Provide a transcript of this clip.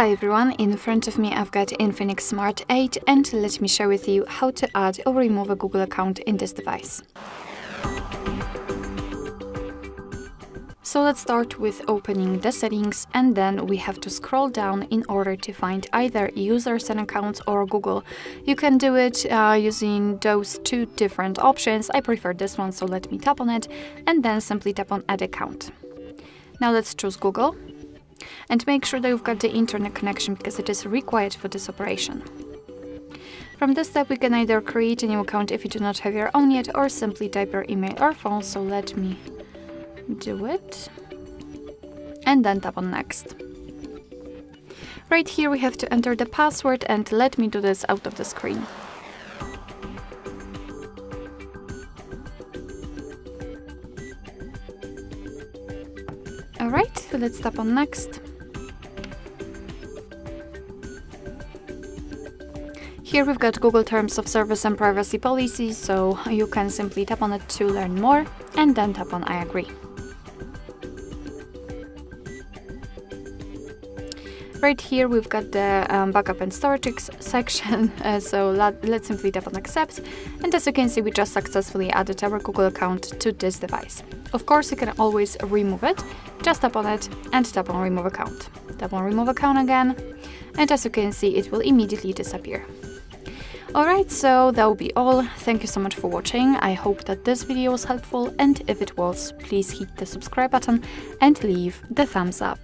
Hi everyone, in front of me I've got Infinix Smart 8 and let me share with you how to add or remove a Google account in this device. So let's start with opening the settings and then we have to scroll down in order to find either users and accounts or Google. You can do it uh, using those two different options. I prefer this one, so let me tap on it and then simply tap on add account. Now let's choose Google and make sure that you've got the internet connection because it is required for this operation. From this step we can either create a new account if you do not have your own yet or simply type your email or phone, so let me do it and then tap on next. Right here we have to enter the password and let me do this out of the screen. Alright, so let's tap on next. Here we've got Google Terms of Service and Privacy Policy, so you can simply tap on it to learn more and then tap on I agree. Right here we've got the um, backup and storage section, uh, so let's simply tap on accept and as you can see we just successfully added our Google account to this device. Of course you can always remove it, just tap on it and tap on remove account. Tap on remove account again and as you can see it will immediately disappear. Alright, so that will be all. Thank you so much for watching. I hope that this video was helpful and if it was, please hit the subscribe button and leave the thumbs up.